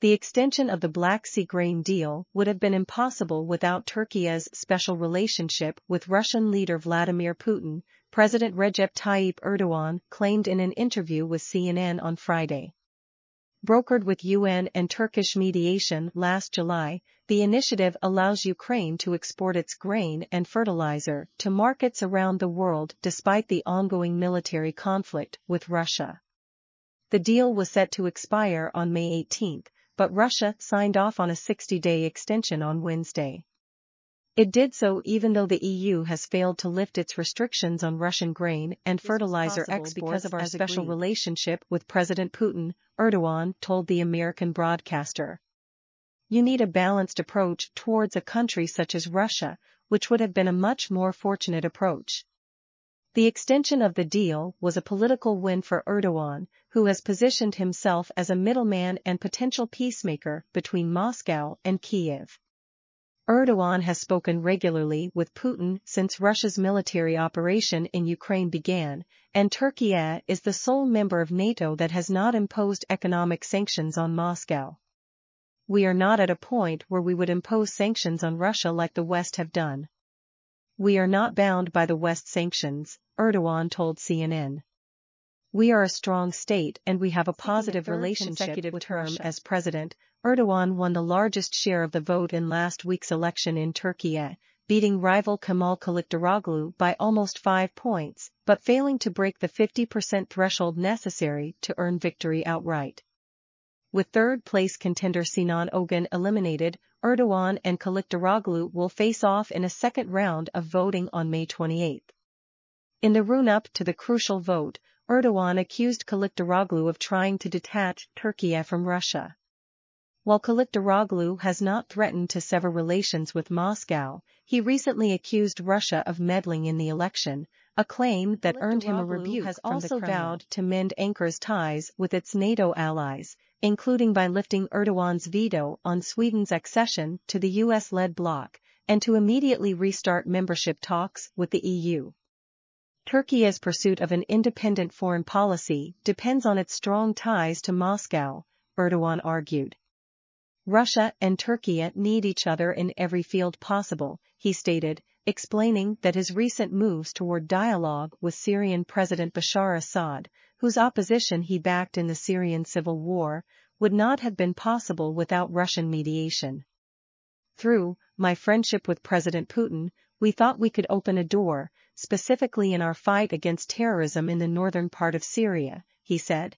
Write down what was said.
the extension of the Black Sea grain deal would have been impossible without Turkey's special relationship with Russian leader Vladimir Putin, President Recep Tayyip Erdogan claimed in an interview with CNN on Friday. Brokered with UN and Turkish mediation last July, the initiative allows Ukraine to export its grain and fertilizer to markets around the world despite the ongoing military conflict with Russia. The deal was set to expire on May 18, but Russia signed off on a 60-day extension on Wednesday. It did so even though the EU has failed to lift its restrictions on Russian grain and fertilizer exports because of our special agreed. relationship with President Putin, Erdogan told the American broadcaster. You need a balanced approach towards a country such as Russia, which would have been a much more fortunate approach. The extension of the deal was a political win for Erdogan, who has positioned himself as a middleman and potential peacemaker between Moscow and Kiev. Erdogan has spoken regularly with Putin since Russia's military operation in Ukraine began, and Turkey is the sole member of NATO that has not imposed economic sanctions on Moscow. We are not at a point where we would impose sanctions on Russia like the West have done. We are not bound by the West sanctions, Erdogan told CNN. We are a strong state and we have a positive relationship with term Russia. as president. Erdogan won the largest share of the vote in last week's election in Turkey, beating rival Kemal Kılıçdaroğlu by almost five points, but failing to break the 50% threshold necessary to earn victory outright. With third-place contender Sinan Ogan eliminated, Erdogan and Kılıçdaroğlu will face off in a second round of voting on May 28. In the run-up to the crucial vote, Erdogan accused Kılıçdaroğlu of trying to detach Turkey from Russia. While Kılıçdaroğlu has not threatened to sever relations with Moscow, he recently accused Russia of meddling in the election, a claim that earned him a rebuke has also vowed to mend Ankara's ties with its NATO allies, including by lifting Erdogan's veto on Sweden's accession to the US-led bloc, and to immediately restart membership talks with the EU. Turkey's pursuit of an independent foreign policy depends on its strong ties to Moscow, Erdogan argued. Russia and Turkey need each other in every field possible, he stated, explaining that his recent moves toward dialogue with Syrian President Bashar Assad, whose opposition he backed in the Syrian civil war, would not have been possible without Russian mediation. Through my friendship with President Putin, we thought we could open a door, specifically in our fight against terrorism in the northern part of Syria, he said.